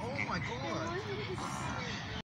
Oh my god.